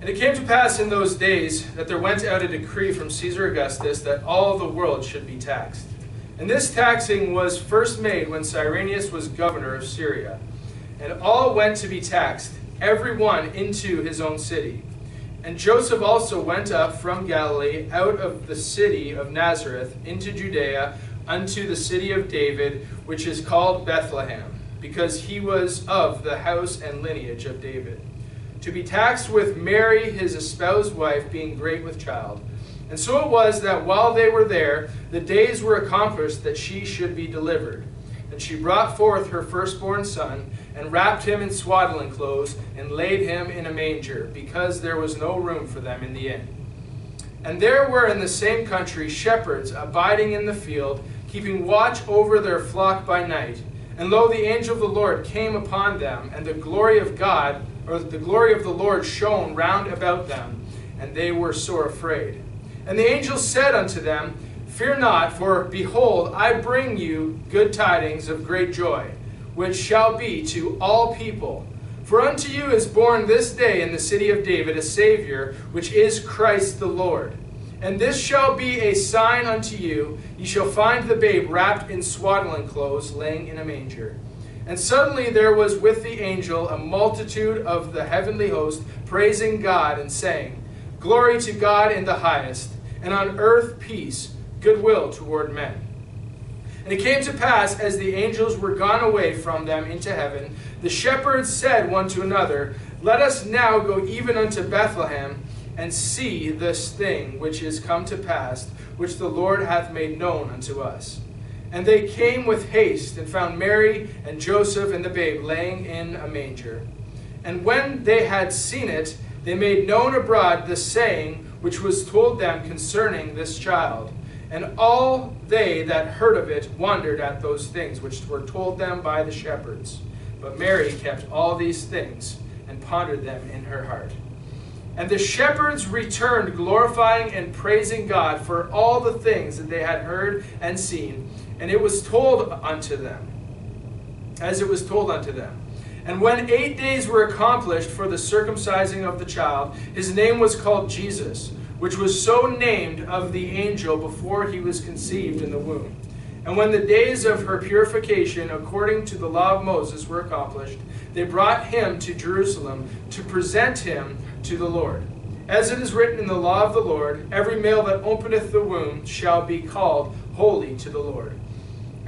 And it came to pass in those days that there went out a decree from Caesar Augustus that all the world should be taxed. And this taxing was first made when Cyrenius was governor of Syria. And all went to be taxed, every one into his own city. And Joseph also went up from Galilee out of the city of Nazareth into Judea unto the city of David, which is called Bethlehem, because he was of the house and lineage of David to be taxed with Mary, his espoused wife, being great with child. And so it was that while they were there, the days were accomplished that she should be delivered. And she brought forth her firstborn son, and wrapped him in swaddling clothes, and laid him in a manger, because there was no room for them in the inn. And there were in the same country shepherds abiding in the field, keeping watch over their flock by night. And lo, the angel of the Lord came upon them, and the glory of God or the glory of the Lord shone round about them, and they were sore afraid. And the angel said unto them, Fear not, for behold, I bring you good tidings of great joy, which shall be to all people. For unto you is born this day in the city of David a Savior, which is Christ the Lord. And this shall be a sign unto you ye shall find the babe wrapped in swaddling clothes, laying in a manger. And suddenly there was with the angel a multitude of the heavenly host praising God and saying, Glory to God in the highest, and on earth peace, goodwill toward men. And it came to pass, as the angels were gone away from them into heaven, the shepherds said one to another, Let us now go even unto Bethlehem, and see this thing which is come to pass, which the Lord hath made known unto us. And they came with haste and found Mary and Joseph and the babe laying in a manger. And when they had seen it, they made known abroad the saying which was told them concerning this child. And all they that heard of it wondered at those things which were told them by the shepherds. But Mary kept all these things and pondered them in her heart. And the shepherds returned, glorifying and praising God for all the things that they had heard and seen and it was told unto them, as it was told unto them. And when eight days were accomplished for the circumcising of the child, his name was called Jesus, which was so named of the angel before he was conceived in the womb. And when the days of her purification, according to the law of Moses, were accomplished, they brought him to Jerusalem to present him to the Lord. As it is written in the law of the Lord, every male that openeth the womb shall be called holy to the Lord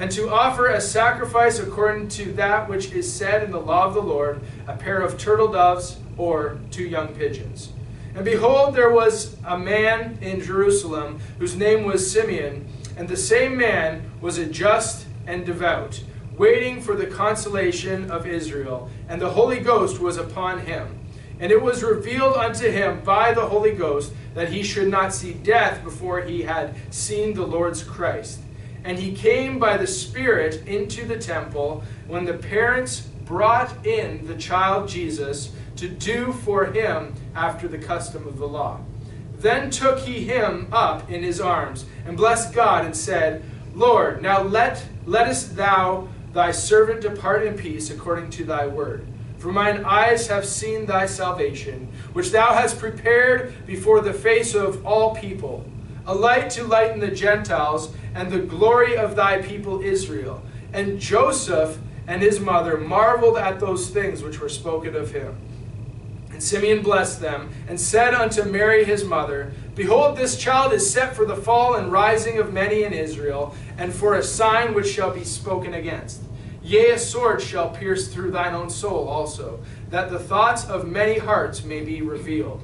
and to offer a sacrifice according to that which is said in the law of the Lord, a pair of turtle doves or two young pigeons. And behold, there was a man in Jerusalem whose name was Simeon, and the same man was a just and devout, waiting for the consolation of Israel, and the Holy Ghost was upon him. And it was revealed unto him by the Holy Ghost that he should not see death before he had seen the Lord's Christ. And he came by the Spirit into the temple when the parents brought in the child Jesus to do for him after the custom of the law. Then took he him up in his arms, and blessed God, and said, Lord, now let, lettest thou thy servant depart in peace according to thy word. For mine eyes have seen thy salvation, which thou hast prepared before the face of all people a light to lighten the Gentiles, and the glory of thy people Israel. And Joseph and his mother marveled at those things which were spoken of him. And Simeon blessed them, and said unto Mary his mother, Behold, this child is set for the fall and rising of many in Israel, and for a sign which shall be spoken against. Yea, a sword shall pierce through thine own soul also, that the thoughts of many hearts may be revealed.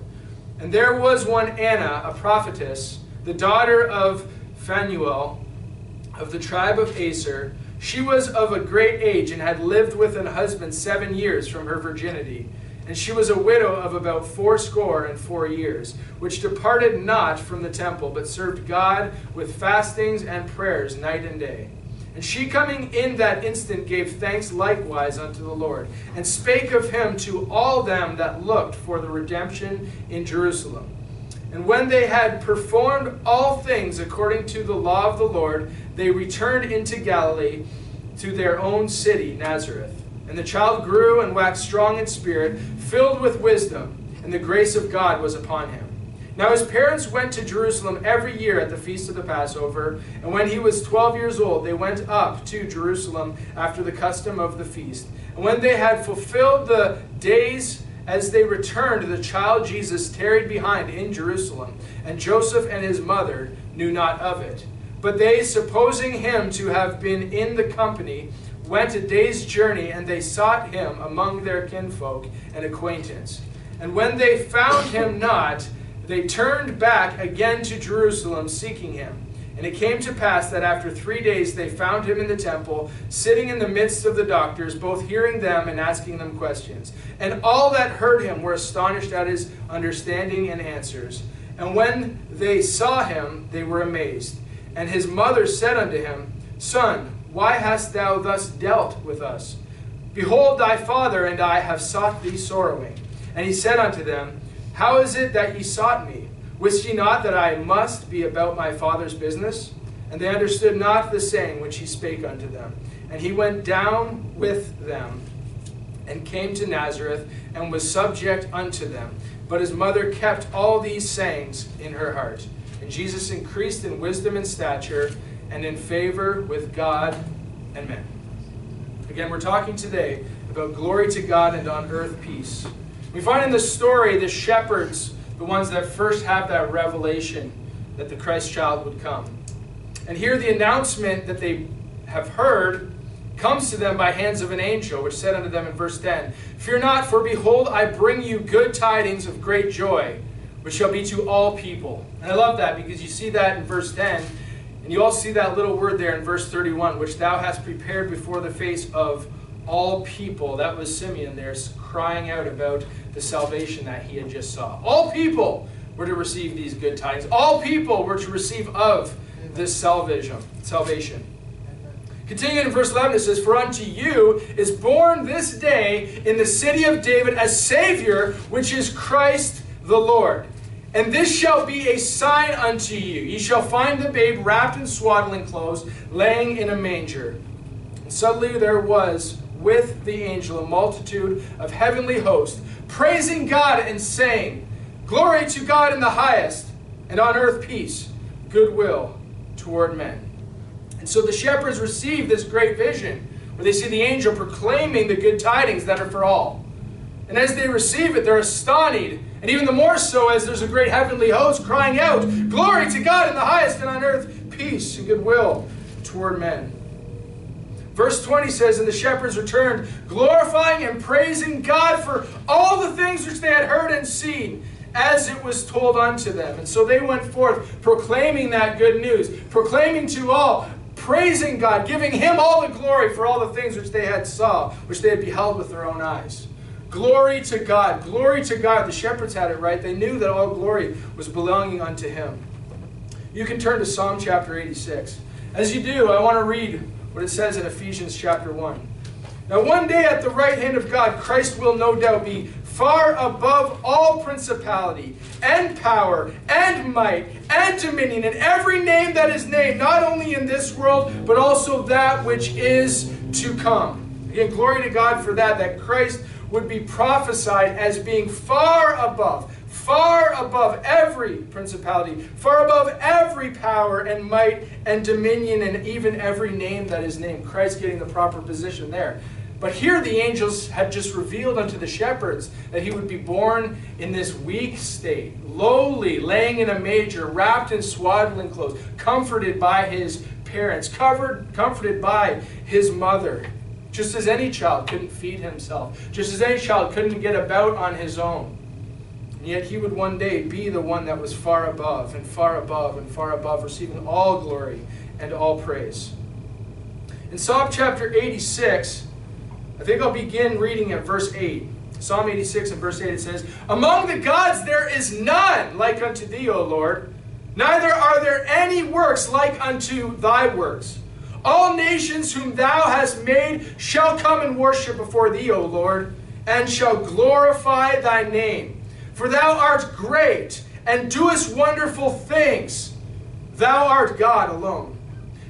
And there was one Anna, a prophetess, the daughter of Phanuel of the tribe of Aser. She was of a great age and had lived with an husband seven years from her virginity. And she was a widow of about fourscore and four years, which departed not from the temple, but served God with fastings and prayers night and day. And she coming in that instant gave thanks likewise unto the Lord, and spake of him to all them that looked for the redemption in Jerusalem. And when they had performed all things according to the law of the Lord, they returned into Galilee to their own city, Nazareth. And the child grew and waxed strong in spirit, filled with wisdom. and the grace of God was upon him. Now his parents went to Jerusalem every year at the feast of the Passover, and when he was twelve years old, they went up to Jerusalem after the custom of the feast. And when they had fulfilled the days as they returned, the child Jesus tarried behind in Jerusalem, and Joseph and his mother knew not of it. But they, supposing him to have been in the company, went a day's journey, and they sought him among their kinfolk and acquaintance. And when they found him not, they turned back again to Jerusalem, seeking him. And it came to pass that after three days they found him in the temple, sitting in the midst of the doctors, both hearing them and asking them questions. And all that heard him were astonished at his understanding and answers. And when they saw him, they were amazed. And his mother said unto him, Son, why hast thou thus dealt with us? Behold, thy father and I have sought thee sorrowing. And he said unto them, how is it that ye sought me? Wist ye not that I must be about my father's business? And they understood not the saying which he spake unto them. And he went down with them, and came to Nazareth, and was subject unto them. But his mother kept all these sayings in her heart. And Jesus increased in wisdom and stature, and in favor with God and men. Again, we're talking today about glory to God and on earth peace. We find in the story the shepherds, the ones that first have that revelation that the Christ child would come. And here the announcement that they have heard comes to them by hands of an angel, which said unto them in verse 10 Fear not, for behold, I bring you good tidings of great joy, which shall be to all people. And I love that because you see that in verse 10, and you also see that little word there in verse 31, which thou hast prepared before the face of all people. That was Simeon there crying out about the salvation that he had just saw. All people were to receive these good tidings. All people were to receive of this salvation. Salvation. Continuing in verse 11, it says, For unto you is born this day in the city of David a Savior, which is Christ the Lord. And this shall be a sign unto you. Ye shall find the babe wrapped in swaddling clothes, laying in a manger. And suddenly there was with the angel a multitude of heavenly hosts, praising God and saying, Glory to God in the highest, and on earth peace, goodwill toward men. And so the shepherds receive this great vision where they see the angel proclaiming the good tidings that are for all. And as they receive it, they're astonished, and even the more so as there's a great heavenly host crying out, Glory to God in the highest, and on earth peace and goodwill toward men. Verse 20 says, And the shepherds returned, glorifying and praising God for all the things which they had heard and seen, as it was told unto them. And so they went forth, proclaiming that good news, proclaiming to all, praising God, giving Him all the glory for all the things which they had saw, which they had beheld with their own eyes. Glory to God. Glory to God. The shepherds had it right. They knew that all glory was belonging unto Him. You can turn to Psalm chapter 86. As you do, I want to read what it says in Ephesians chapter 1. Now, one day at the right hand of God, Christ will no doubt be far above all principality and power and might and dominion and every name that is named, not only in this world, but also that which is to come. Again, glory to God for that, that Christ would be prophesied as being far above, far above every principality, far above every power and might and dominion, and even every name that is named. Christ getting the proper position there. But here the angels had just revealed unto the shepherds that he would be born in this weak state, lowly, laying in a manger, wrapped in swaddling clothes, comforted by his parents, covered, comforted by his mother. Just as any child couldn't feed himself, just as any child couldn't get about on his own. And yet he would one day be the one that was far above and far above and far above, receiving all glory and all praise. In Psalm chapter 86, I think I'll begin reading at verse 8. Psalm 86 and verse 8 it says, Among the gods there is none like unto thee, O Lord, neither are there any works like unto thy works. All nations whom thou hast made shall come and worship before thee, O Lord, and shall glorify thy name. For thou art great and doest wonderful things. Thou art God alone.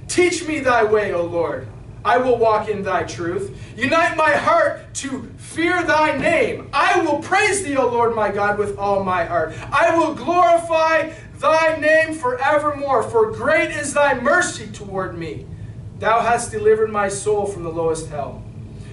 Teach me thy way, O Lord. I will walk in thy truth. Unite my heart to fear thy name. I will praise thee, O Lord my God, with all my heart. I will glorify thy name forevermore, for great is thy mercy toward me. Thou hast delivered my soul from the lowest hell.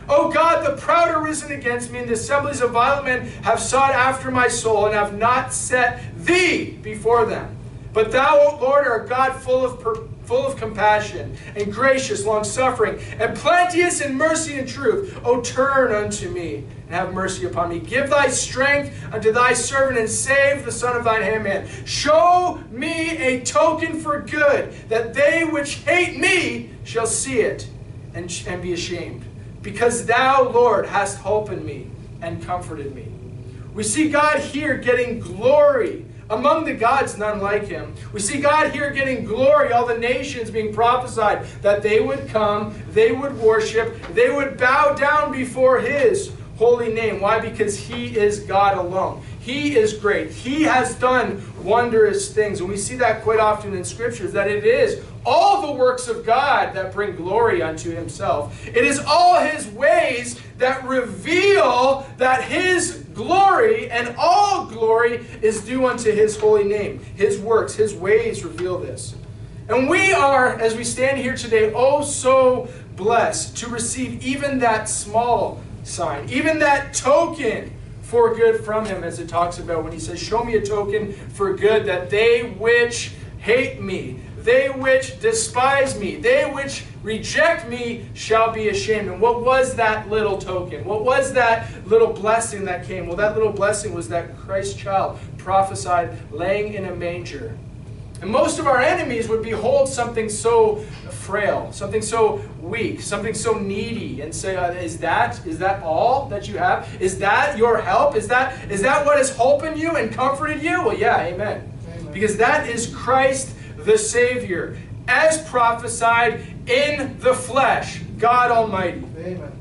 O God, the proud are risen against me, and the assemblies of violent men have sought after my soul, and have not set thee before them. But thou, O Lord, art God full of full of compassion and gracious, long suffering, and plenteous in mercy and truth. O turn unto me and have mercy upon me. Give thy strength unto thy servant and save the son of thine handmaid. Show me a token for good, that they which hate me shall see it and, and be ashamed. Because thou, Lord, hast in me and comforted me. We see God here getting glory among the gods, none like him. We see God here getting glory, all the nations being prophesied that they would come, they would worship, they would bow down before his holy name. Why? Because he is God alone. He is great. He has done wondrous things. And we see that quite often in scriptures that it is all the works of God that bring glory unto himself. It is all his ways that reveal that his glory and all glory is due unto his holy name. His works, his ways reveal this. And we are, as we stand here today, oh so blessed to receive even that small sign, even that token for good from him, as it talks about when he says, Show me a token for good that they which hate me, they which despise me, they which reject me shall be ashamed. And what was that little token? What was that little blessing that came? Well, that little blessing was that Christ child prophesied laying in a manger. And most of our enemies would behold something so frail, something so weak, something so needy, and say, uh, "Is that is that all that you have? Is that your help? Is that is that what has hope in you and comforted you?" Well, yeah, amen. amen. Because that is Christ the Savior, as prophesied in the flesh, God Almighty. Amen.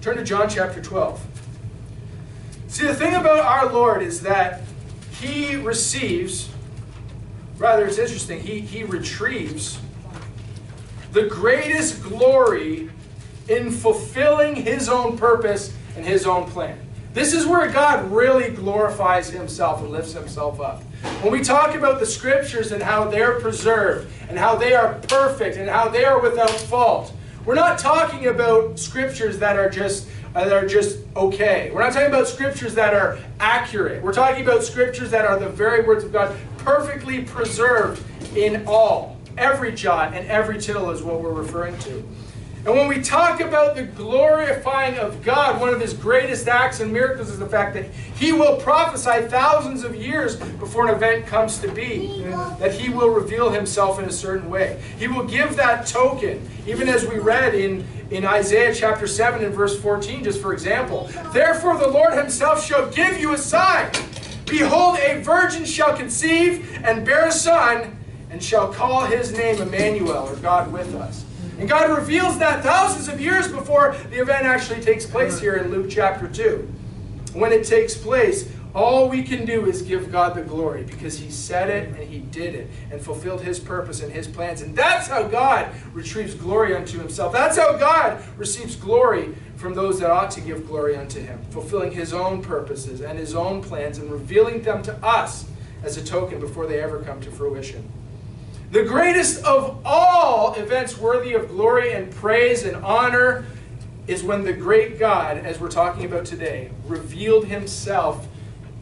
Turn to John chapter 12. See, the thing about our Lord is that He receives, rather, it's interesting, He, he retrieves the greatest glory in fulfilling His own purpose and His own plan. This is where God really glorifies Himself and lifts Himself up. When we talk about the scriptures and how they're preserved and how they are perfect and how they are without fault, we're not talking about scriptures that are just uh, that are just okay. We're not talking about scriptures that are accurate. We're talking about scriptures that are the very words of God, perfectly preserved in all. Every jot and every tittle is what we're referring to. And when we talk about the glorifying of God, one of his greatest acts and miracles is the fact that he will prophesy thousands of years before an event comes to be. That he will reveal himself in a certain way. He will give that token, even as we read in, in Isaiah chapter 7 and verse 14, just for example. Therefore the Lord himself shall give you a sign. Behold, a virgin shall conceive and bear a son, and shall call his name Emmanuel, or God with us. And God reveals that thousands of years before the event actually takes place here in Luke chapter 2. When it takes place, all we can do is give God the glory because He said it and He did it and fulfilled His purpose and His plans. And that's how God retrieves glory unto Himself. That's how God receives glory from those that ought to give glory unto Him, fulfilling His own purposes and His own plans and revealing them to us as a token before they ever come to fruition. The greatest of all events worthy of glory and praise and honor is when the great God, as we're talking about today, revealed himself,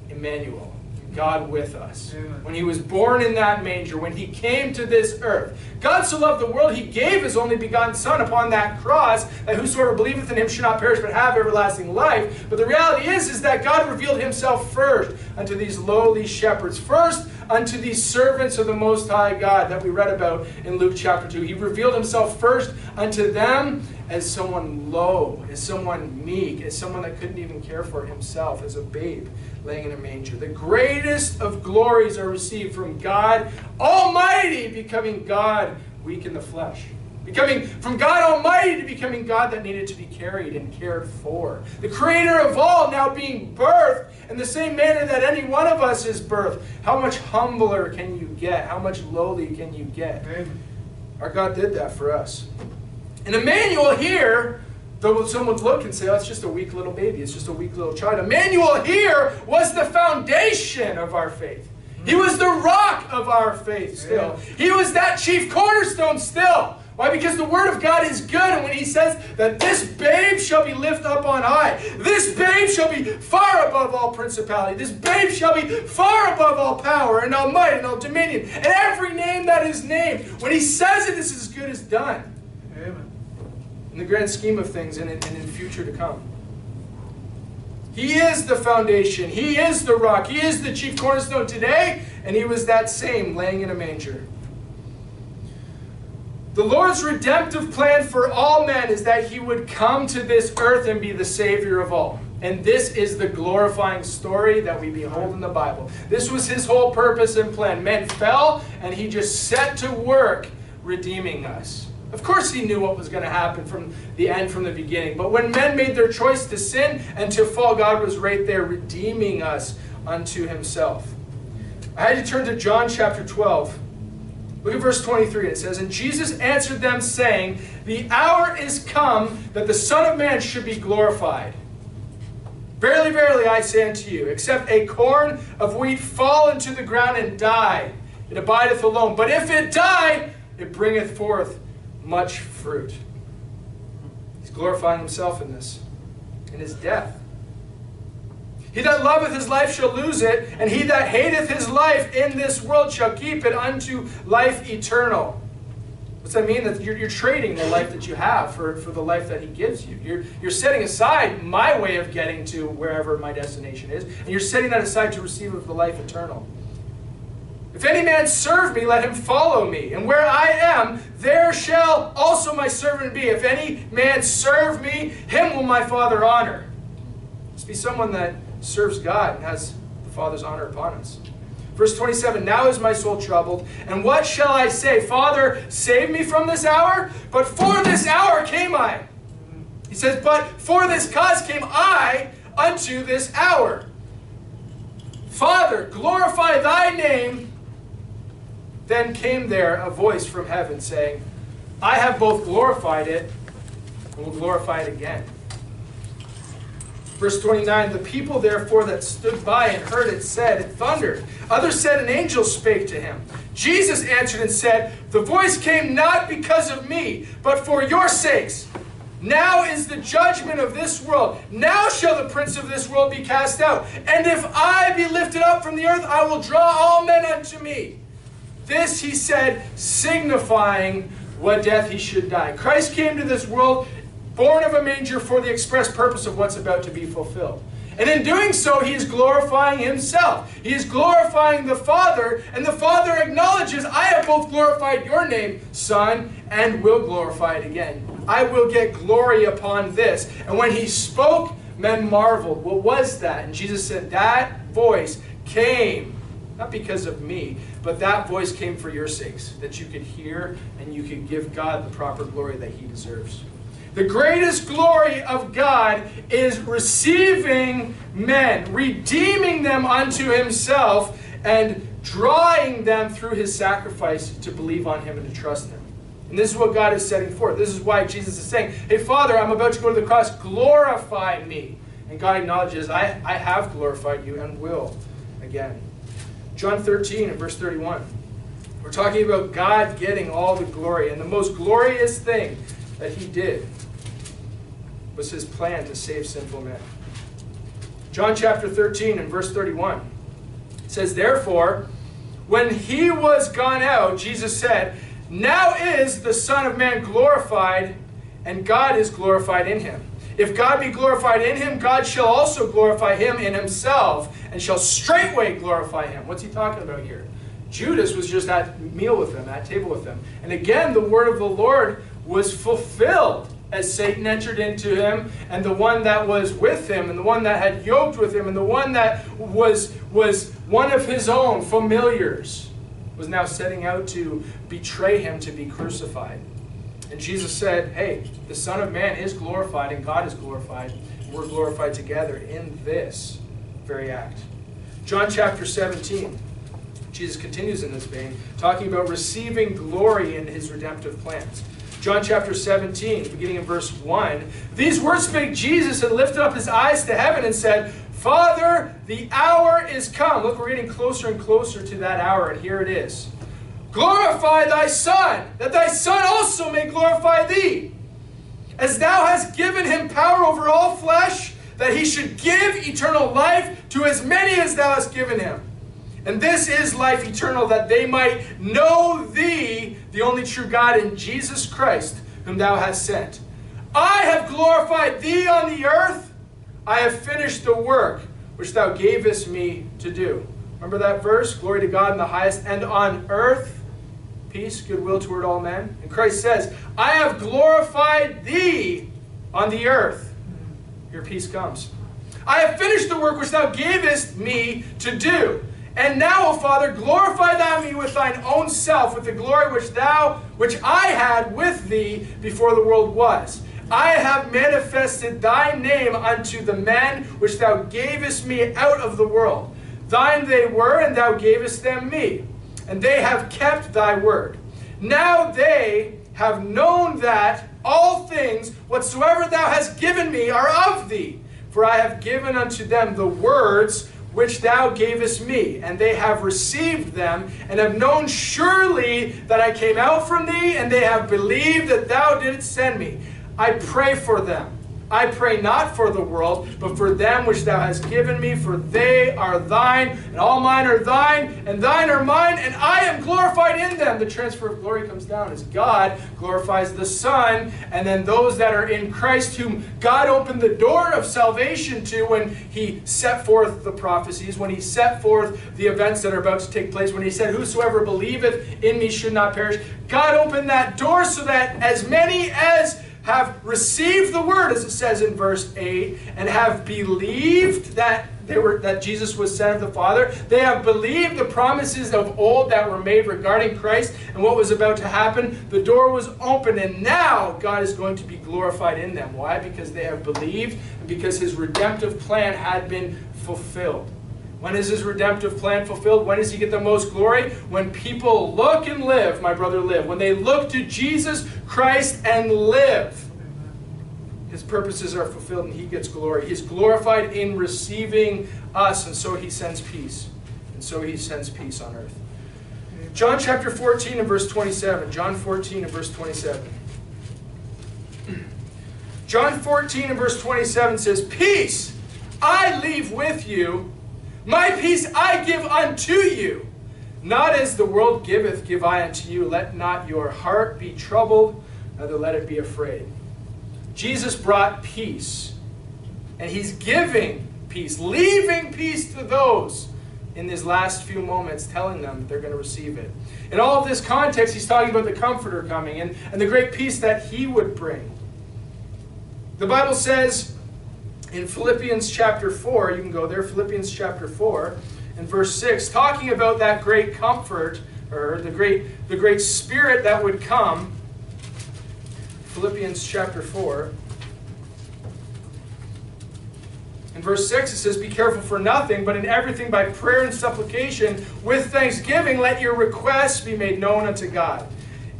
Emmanuel, God with us. Amen. When he was born in that manger, when he came to this earth. God so loved the world, he gave his only begotten Son upon that cross, that whosoever believeth in him should not perish but have everlasting life. But the reality is, is that God revealed himself first unto these lowly shepherds. First unto these servants of the Most High God that we read about in Luke chapter 2. He revealed himself first unto them as someone low, as someone meek, as someone that couldn't even care for himself, as a babe laying in a manger. The greatest of glories are received from God Almighty, becoming God weak in the flesh. Becoming from God Almighty to becoming God that needed to be carried and cared for. The creator of all now being birthed in the same manner that any one of us is birthed. How much humbler can you get? How much lowly can you get? Amen. Our God did that for us. And Emmanuel here Though some would look and say, oh, it's just a weak little baby, it's just a weak little child. Emmanuel here was the foundation of our faith. He was the rock of our faith still. He was that chief cornerstone still. Why? Because the Word of God is good, and when He says that this babe shall be lifted up on high, this babe shall be far above all principality, this babe shall be far above all power and all might and all dominion, and every name that is named. When He says it, this is as good as done. In the grand scheme of things and in, and in future to come. He is the foundation. He is the rock. He is the chief cornerstone today, and He was that same laying in a manger. The Lord's redemptive plan for all men is that he would come to this earth and be the Savior of all. And this is the glorifying story that we behold in the Bible. This was his whole purpose and plan. Men fell, and he just set to work redeeming us. Of course, he knew what was going to happen from the end, from the beginning. But when men made their choice to sin and to fall, God was right there redeeming us unto himself. I had to turn to John chapter 12. Look at verse 23. It says, And Jesus answered them, saying, The hour is come that the Son of Man should be glorified. Verily, verily, I say unto you, except a corn of wheat fall into the ground and die, it abideth alone. But if it die, it bringeth forth much fruit. He's glorifying himself in this, in his death. He that loveth his life shall lose it, and he that hateth his life in this world shall keep it unto life eternal. What's that mean? That you're, you're, trading the life that you have for, for the life that he gives you. You're, you're setting aside my way of getting to wherever my destination is, and you're setting that aside to receive of the life eternal. If any man serve me, let him follow me. And where I am, there shall also my servant be. If any man serve me, him will my Father honor. Let's be someone that serves God and has the Father's honor upon us. Verse 27 Now is my soul troubled, and what shall I say? Father, save me from this hour? But for this hour came I. He says, But for this cause came I unto this hour. Father, glorify thy name. Then came there a voice from heaven saying, I have both glorified it and will glorify it again. Verse 29 The people therefore that stood by and heard it said, It thundered. Others said, An angel spake to him. Jesus answered and said, The voice came not because of me, but for your sakes. Now is the judgment of this world. Now shall the prince of this world be cast out. And if I be lifted up from the earth, I will draw all men unto me. This he said, signifying what death he should die. Christ came to this world born of a manger for the express purpose of what's about to be fulfilled. And in doing so, he is glorifying himself. He is glorifying the Father, and the Father acknowledges, I have both glorified your name, Son, and will glorify it again. I will get glory upon this. And when he spoke, men marveled. What was that? And Jesus said, That voice came, not because of me, but that voice came for your sakes, that you could hear and you could give God the proper glory that he deserves. The greatest glory of God is receiving men, redeeming them unto himself, and drawing them through his sacrifice to believe on him and to trust him. And this is what God is setting forth. This is why Jesus is saying, Hey, Father, I'm about to go to the cross. Glorify me. And God acknowledges, I, I have glorified you and will again. John 13 and verse 31. We're talking about God getting all the glory. And the most glorious thing that he did was his plan to save sinful men. John chapter 13 and verse 31 says, Therefore, when he was gone out, Jesus said, Now is the Son of Man glorified, and God is glorified in him. If God be glorified in him, God shall also glorify him in himself, and shall straightway glorify him. What's he talking about here? Judas was just at meal with them, at table with them. And again, the word of the Lord was fulfilled as Satan entered into him, and the one that was with him, and the one that had yoked with him, and the one that was, was one of his own familiars, was now setting out to betray him to be crucified. And Jesus said, Hey, the Son of Man is glorified, and God is glorified. We're glorified together in this very act. John chapter 17. Jesus continues in this vein, talking about receiving glory in his redemptive plans. John chapter 17, beginning in verse 1. These words spake Jesus and lifted up his eyes to heaven and said, Father, the hour is come. Look, we're getting closer and closer to that hour, and here it is. Glorify thy Son, that thy Son also may glorify thee. As thou hast given him power over all flesh, that he should give eternal life to as many as thou hast given him. And this is life eternal, that they might know thee, the only true God, in Jesus Christ, whom thou hast sent. I have glorified thee on the earth. I have finished the work which thou gavest me to do. Remember that verse? Glory to God in the highest, and on earth, peace, goodwill toward all men. And Christ says, I have glorified thee on the earth. Your peace comes. I have finished the work which thou gavest me to do. And now, O Father, glorify thou me with thine own self, with the glory which thou, which I had with thee before the world was. I have manifested thy name unto the men which thou gavest me out of the world. Thine they were, and thou gavest them me. And they have kept thy word. Now they have known that all things whatsoever thou hast given me are of thee. For I have given unto them the words which thou gavest me, and they have received them, and have known surely that I came out from thee, and they have believed that thou didst send me. I pray for them. I pray not for the world, but for them which thou hast given me, for they are thine, and all mine are thine, and thine are mine, and I am glorified in them. The transfer of glory comes down as God glorifies the Son, and then those that are in Christ, whom God opened the door of salvation to when he set forth the prophecies, when he set forth the events that are about to take place, when he said, Whosoever believeth in me should not perish. God opened that door so that as many as have received the word, as it says in verse 8, and have believed that they were that Jesus was sent of the Father. They have believed the promises of old that were made regarding Christ and what was about to happen. The door was open, and now God is going to be glorified in them. Why? Because they have believed, and because his redemptive plan had been fulfilled. When is his redemptive plan fulfilled? When does he get the most glory? When people look and live, my brother, live. When they look to Jesus Christ and live, his purposes are fulfilled and he gets glory. He's glorified in receiving us, and so he sends peace. And so he sends peace on earth. John chapter 14 and verse 27. John 14 and verse 27. John 14 and verse 27 says, Peace I leave with you my peace I give unto you. Not as the world giveth, give I unto you. Let not your heart be troubled, neither let it be afraid. Jesus brought peace, and he's giving peace, leaving peace to those in these last few moments, telling them that they're going to receive it. In all of this context, he's talking about the Comforter coming and, and the great peace that he would bring. The Bible says in Philippians chapter 4, you can go there, Philippians chapter 4, and verse 6, talking about that great comfort, or the great, the great spirit that would come. Philippians chapter 4. In verse 6, it says, Be careful for nothing, but in everything by prayer and supplication, with thanksgiving, let your requests be made known unto God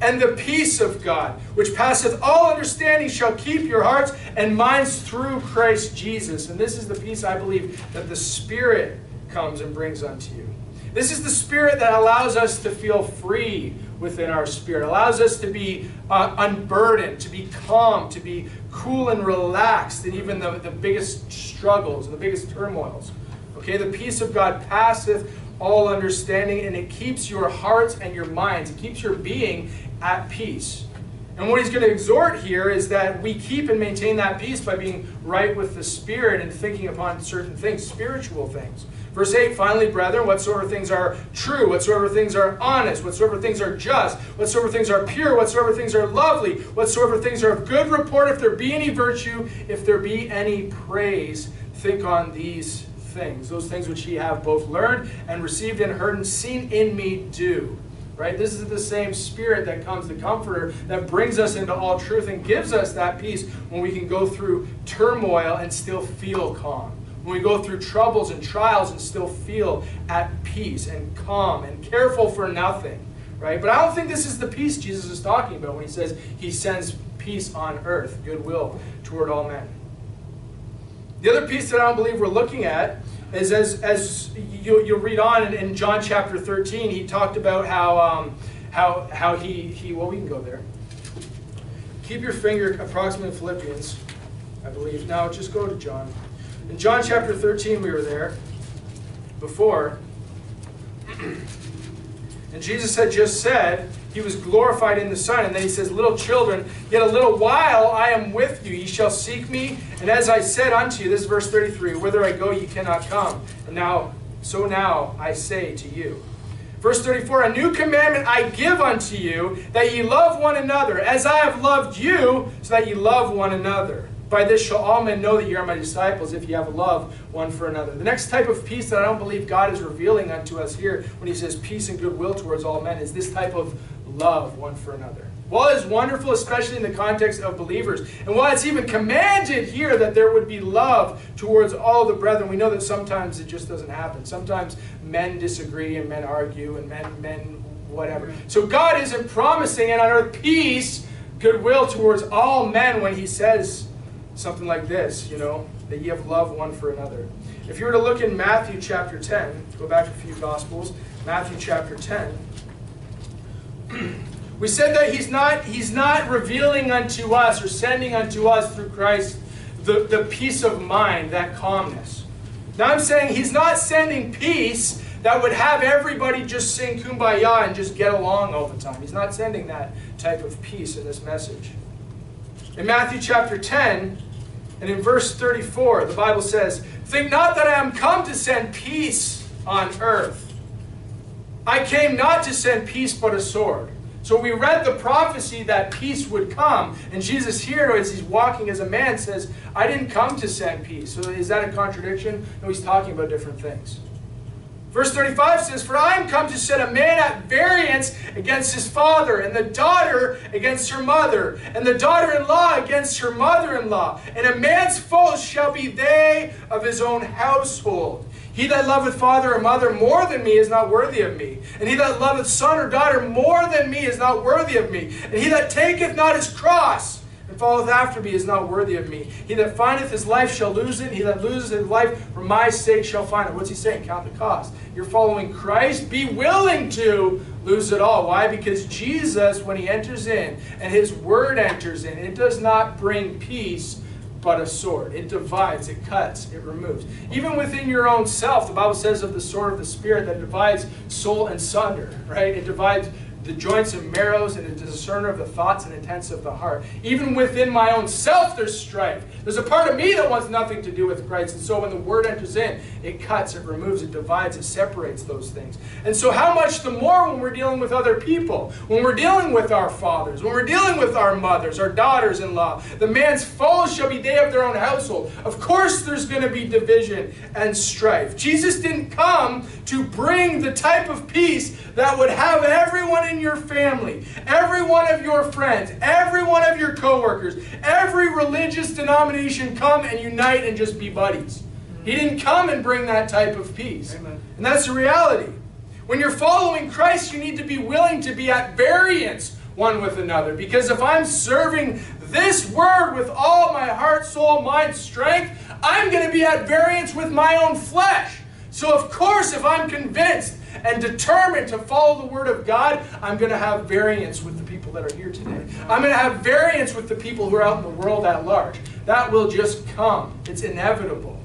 and the peace of God, which passeth all understanding, shall keep your hearts and minds through Christ Jesus. And this is the peace I believe that the Spirit comes and brings unto you. This is the Spirit that allows us to feel free within our spirit, allows us to be uh, unburdened, to be calm, to be cool and relaxed in even the, the biggest struggles and the biggest turmoils. Okay, the peace of God passeth all understanding, and it keeps your hearts and your minds, it keeps your being at peace. And what he's going to exhort here is that we keep and maintain that peace by being right with the Spirit and thinking upon certain things, spiritual things. Verse 8, finally, brethren, whatsoever things are true, whatsoever things are honest, whatsoever things are just, whatsoever things are pure, whatsoever things are lovely, whatsoever things are of good report, if there be any virtue, if there be any praise, think on these things. Those things which ye have both learned and received and heard and seen in me do. Right? This is the same spirit that comes, the comforter, that brings us into all truth and gives us that peace when we can go through turmoil and still feel calm. When we go through troubles and trials and still feel at peace and calm and careful for nothing. right? But I don't think this is the peace Jesus is talking about when he says he sends peace on earth, goodwill toward all men. The other piece that I don't believe we're looking at is as, as you, you'll read on in, in John chapter 13, he talked about how, um, how, how he, he, well, we can go there. Keep your finger approximately Philippians, I believe. Now, just go to John. In John chapter 13, we were there before. And Jesus had just said he was glorified in the Son. And then he says, Little children, yet a little while I am with you. Ye shall seek me. And as I said unto you, this is verse 33, whither I go ye cannot come. And now, so now I say to you. Verse 34, A new commandment I give unto you, that ye love one another, as I have loved you, so that ye love one another. By this shall all men know that ye are my disciples, if ye have love one for another. The next type of peace that I don't believe God is revealing unto us here when he says peace and goodwill towards all men is this type of love one for another. While it's wonderful, especially in the context of believers, and while it's even commanded here that there would be love towards all the brethren, we know that sometimes it just doesn't happen. Sometimes men disagree and men argue and men, men whatever. So God isn't promising and on earth peace, goodwill towards all men when he says something like this, you know, that you have love one for another. If you were to look in Matthew chapter 10, go back a few Gospels, Matthew chapter 10, we said that he's not, he's not revealing unto us or sending unto us through Christ the, the peace of mind, that calmness. Now I'm saying he's not sending peace that would have everybody just sing kumbaya and just get along all the time. He's not sending that type of peace in this message. In Matthew chapter 10 and in verse 34, the Bible says, Think not that I am come to send peace on earth. I came not to send peace but a sword. So we read the prophecy that peace would come. And Jesus here, as he's walking as a man, says, I didn't come to send peace. So is that a contradiction? No, he's talking about different things. Verse 35 says, For I am come to set a man at variance against his father, and the daughter against her mother, and the daughter in law against her mother in law. And a man's foes shall be they of his own household. He that loveth father or mother more than me is not worthy of me. And he that loveth son or daughter more than me is not worthy of me. And he that taketh not his cross and followeth after me is not worthy of me. He that findeth his life shall lose it, he that loses his life for my sake shall find it. What's he saying? Count the cost. You're following Christ, be willing to lose it all. Why? Because Jesus, when he enters in and his word enters in, it does not bring peace but a sword. It divides, it cuts, it removes. Even within your own self, the Bible says of the sword of the Spirit that divides soul and sunder, right? It divides the joints and marrows and a discerner of the thoughts and intents of the heart. Even within my own self, there's strife. There's a part of me that wants nothing to do with Christ. And so when the word enters in, it cuts, it removes, it divides, it separates those things. And so, how much the more when we're dealing with other people, when we're dealing with our fathers, when we're dealing with our mothers, our daughters in law, the man's foes shall be they of their own household. Of course, there's going to be division and strife. Jesus didn't come to bring the type of peace that would have everyone in your family, every one of your friends, every one of your coworkers, every religious denomination come and unite and just be buddies. Mm-hmm. He didn't come and bring that type of peace. Amen. And that's the reality. When you're following Christ, you need to be willing to be at variance one with another. Because if I'm serving this word with all my heart, soul, mind, strength, I'm going to be at variance with my own flesh. So, of course, if I'm convinced and determined to follow the Word of God, I'm going to have variance with the people that are here today. I'm going to have variance with the people who are out in the world at large. That will just come, it's inevitable.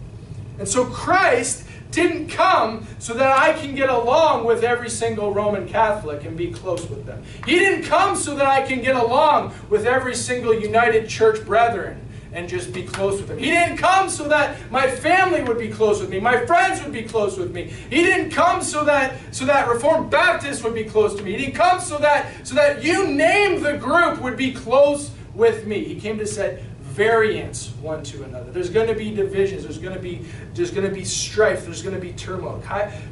And so Christ didn't come so that I can get along with every single Roman Catholic and be close with them. He didn't come so that I can get along with every single United Church brethren and just be close with him. He didn't come so that my family would be close with me, my friends would be close with me. He didn't come so that so that Reformed Baptists would be close to me. He didn't come so that so that you name the group would be close with me. He came to set variance one to another. There's going to be divisions. There's going to be there's going to be strife. There's going to be turmoil.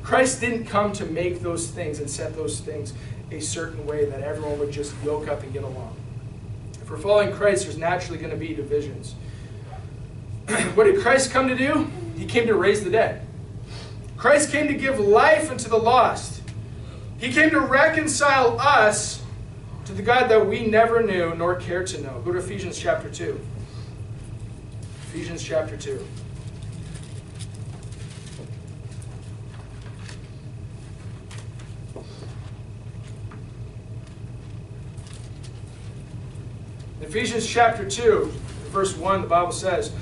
Christ didn't come to make those things and set those things a certain way that everyone would just yoke up and get along. We're following Christ, there's naturally going to be divisions. what did Christ come to do? He came to raise the dead. Christ came to give life unto the lost. He came to reconcile us to the God that we never knew nor cared to know. Go to Ephesians chapter 2. Ephesians chapter 2. Ephesians chapter 2, verse 1, the Bible says,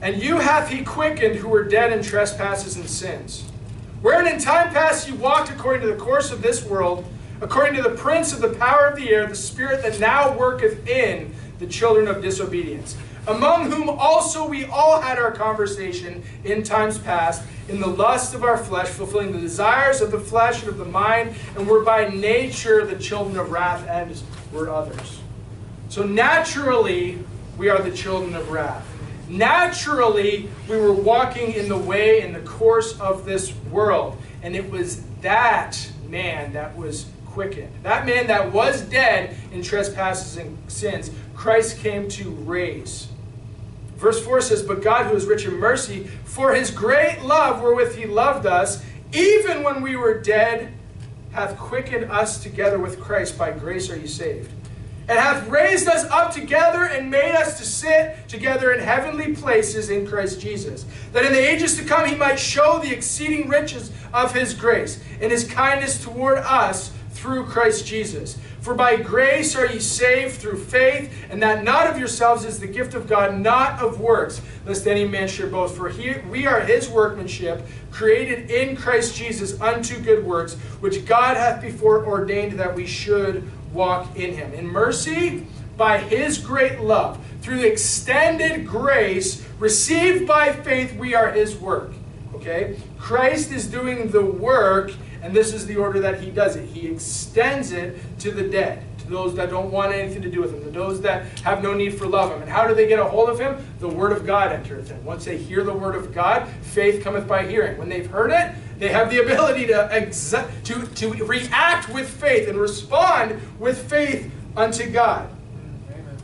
And you hath he quickened who were dead in trespasses and sins, wherein in time past you walked according to the course of this world, according to the prince of the power of the air, the spirit that now worketh in the children of disobedience, among whom also we all had our conversation in times past, in the lust of our flesh, fulfilling the desires of the flesh and of the mind, and were by nature the children of wrath, as were others. So naturally, we are the children of wrath. Naturally, we were walking in the way, in the course of this world. And it was that man that was quickened. That man that was dead in trespasses and sins, Christ came to raise. Verse 4 says, But God, who is rich in mercy, for his great love wherewith he loved us, even when we were dead, hath quickened us together with Christ. By grace are you saved and hath raised us up together and made us to sit together in heavenly places in Christ Jesus, that in the ages to come he might show the exceeding riches of his grace and his kindness toward us through Christ Jesus. For by grace are ye saved through faith, and that not of yourselves is the gift of God, not of works, lest any man should boast. For he, we are his workmanship, created in Christ Jesus unto good works, which God hath before ordained that we should walk in him. In mercy, by his great love, through extended grace received by faith, we are his work. Okay? Christ is doing the work, and this is the order that he does it. He extends it to the dead, to those that don't want anything to do with him, to those that have no need for love him. And how do they get a hold of him? The word of God entereth in. Once they hear the word of God, faith cometh by hearing. When they've heard it, they have the ability to, to, to react with faith and respond with faith unto God.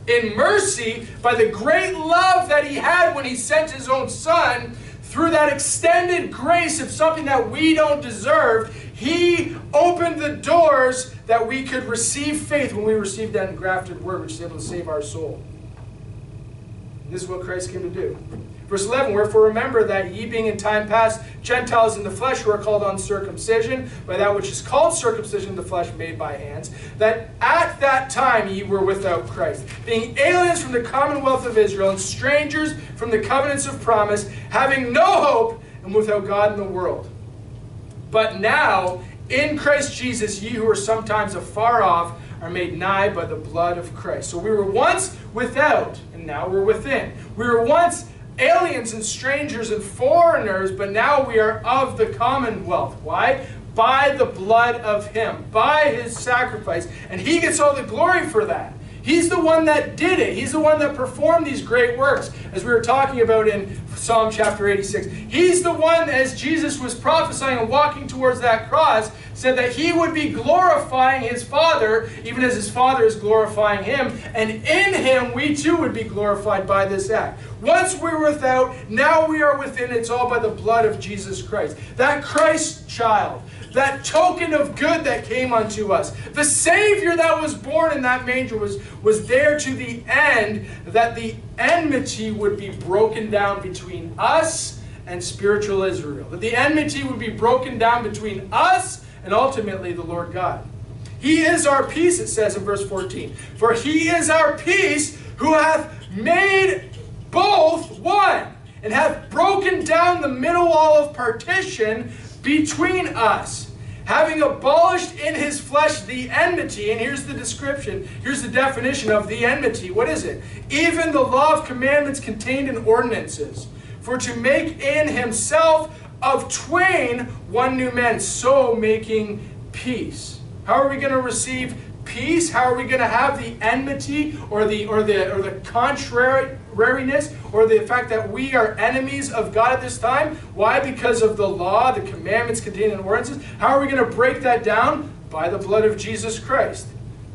In mercy, by the great love that he had when he sent his own son, through that extended grace of something that we don't deserve, he opened the doors that we could receive faith when we received that engrafted word, which is able to save our soul. This is what Christ came to do. Verse 11, Wherefore remember that ye being in time past Gentiles in the flesh who are called uncircumcision, by that which is called circumcision in the flesh made by hands, that at that time ye were without Christ, being aliens from the commonwealth of Israel, and strangers from the covenants of promise, having no hope, and without God in the world. But now, in Christ Jesus, ye who are sometimes afar off, are made nigh by the blood of Christ. So we were once without, and now we're within. We were once aliens and strangers and foreigners, but now we are of the commonwealth. Why? By the blood of Him, by His sacrifice. And He gets all the glory for that. He's the one that did it. He's the one that performed these great works, as we were talking about in Psalm chapter 86. He's the one, as Jesus was prophesying and walking towards that cross, said that he would be glorifying his Father, even as his Father is glorifying him. And in him, we too would be glorified by this act. Once we were without, now we are within. It's all by the blood of Jesus Christ. That Christ child that token of good that came unto us. The Savior that was born in that manger was, was there to the end that the enmity would be broken down between us and spiritual Israel. That the enmity would be broken down between us and ultimately the Lord God. He is our peace, it says in verse 14. For he is our peace who hath made both one and hath broken down the middle wall of partition between us, having abolished in his flesh the enmity. And here's the description, here's the definition of the enmity. What is it? Even the law of commandments contained in ordinances, for to make in himself of twain one new man, so making peace. How are we going to receive peace? How are we going to have the enmity or the or the or the contrariness or the fact that we are enemies of God at this time? Why? Because of the law, the commandments contained in ordinances. How are we going to break that down? By the blood of Jesus Christ.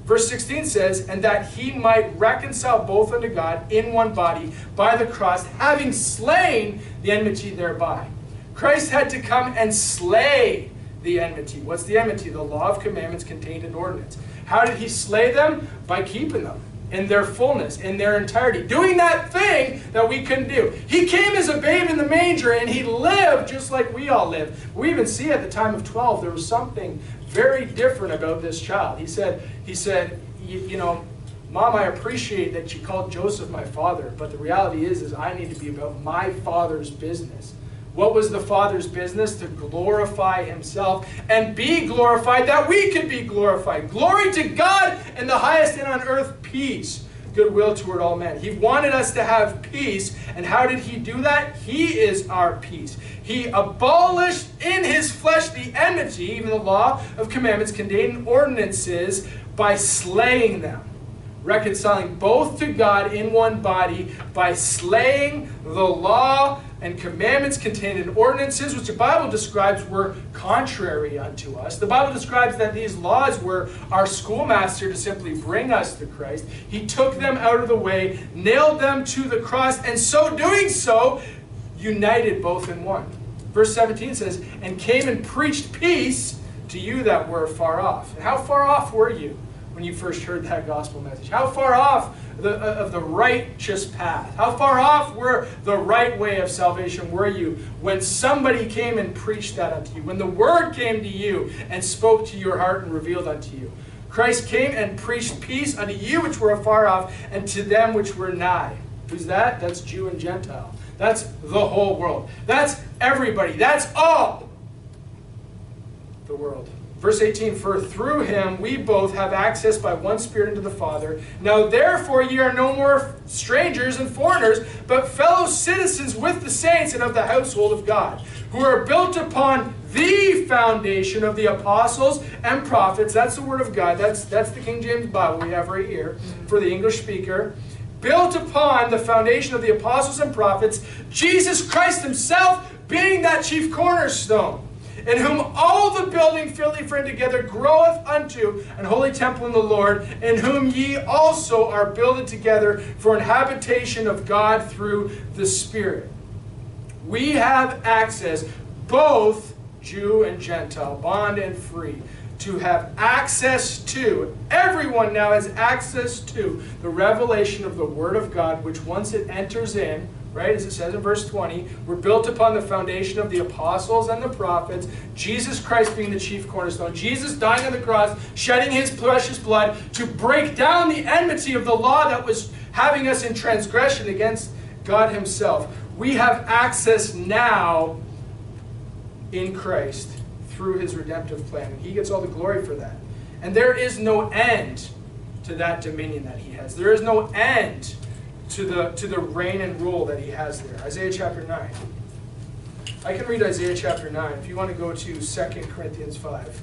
Verse 16 says, And that he might reconcile both unto God in one body by the cross, having slain the enmity thereby. Christ had to come and slay the enmity. What's the enmity? The law of commandments contained in ordinance. How did he slay them? By keeping them in their fullness, in their entirety, doing that thing that we couldn't do. He came as a babe in the manger and he lived just like we all live. We even see at the time of 12 there was something very different about this child. He said, he said, you know, Mom, I appreciate that you called Joseph my father, but the reality is, is I need to be about my father's business. What was the Father's business? To glorify Himself and be glorified that we could be glorified. Glory to God in the highest and on earth peace, goodwill toward all men. He wanted us to have peace. And how did He do that? He is our peace. He abolished in His flesh the enmity, even the law of commandments contained in ordinances, by slaying them reconciling both to God in one body by slaying the law and commandments contained in ordinances, which the Bible describes were contrary unto us. The Bible describes that these laws were our schoolmaster to simply bring us to Christ. He took them out of the way, nailed them to the cross, and so doing so, united both in one. Verse 17 says, And came and preached peace to you that were far off. And how far off were you? when you first heard that gospel message? How far off the, uh, of the righteous path? How far off were the right way of salvation were you when somebody came and preached that unto you? When the word came to you and spoke to your heart and revealed unto you? Christ came and preached peace unto you which were afar off and to them which were nigh. Who's that? That's Jew and Gentile. That's the whole world. That's everybody. That's all the world. Verse 18, For through him we both have access by one Spirit into the Father. Now therefore ye are no more strangers and foreigners, but fellow citizens with the saints and of the household of God, who are built upon the foundation of the apostles and prophets. That's the word of God. That's, that's the King James Bible we have right here for the English speaker. Built upon the foundation of the apostles and prophets, Jesus Christ himself being that chief cornerstone in whom all the building fitly framed together groweth unto an holy temple in the Lord, in whom ye also are builded together for an habitation of God through the Spirit. We have access, both Jew and Gentile, bond and free, to have access to, everyone now has access to the revelation of the Word of God, which once it enters in, right? As it says in verse 20, we're built upon the foundation of the apostles and the prophets, Jesus Christ being the chief cornerstone, Jesus dying on the cross, shedding his precious blood to break down the enmity of the law that was having us in transgression against God himself. We have access now in Christ through his redemptive plan. And he gets all the glory for that. And there is no end to that dominion that he has. There is no end to the, to the reign and rule that he has there. Isaiah chapter 9. I can read Isaiah chapter 9 if you want to go to 2 Corinthians 5.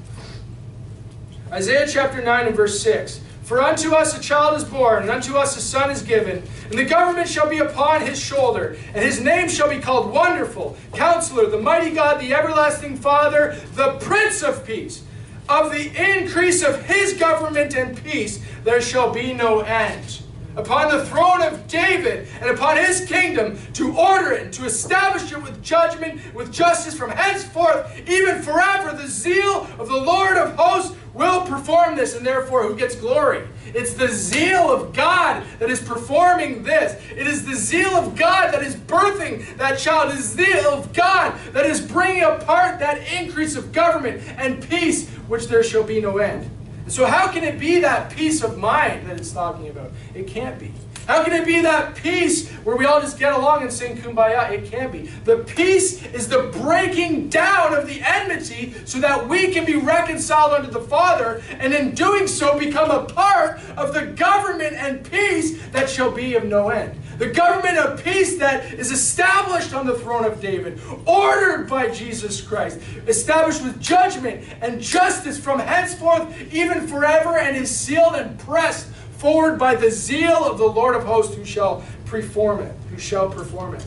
Isaiah chapter 9 and verse 6. For unto us a child is born, and unto us a son is given, and the government shall be upon his shoulder, and his name shall be called Wonderful, Counselor, the Mighty God, the Everlasting Father, the Prince of Peace. Of the increase of his government and peace there shall be no end upon the throne of David and upon his kingdom to order it and to establish it with judgment, with justice from henceforth, even forever. The zeal of the Lord of hosts will perform this, and therefore who gets glory? It's the zeal of God that is performing this. It is the zeal of God that is birthing that child. It is the zeal of God that is bringing apart that increase of government and peace, which there shall be no end. So how can it be that peace of mind that it's talking about? It can't be. How can it be that peace where we all just get along and sing kumbaya? It can't be. The peace is the breaking down of the enmity so that we can be reconciled unto the Father and in doing so become a part of the government and peace that shall be of no end. The government of peace that is established on the throne of David, ordered by Jesus Christ, established with judgment and justice from henceforth, even forever, and is sealed and pressed forward by the zeal of the Lord of hosts who shall perform it, who shall perform it.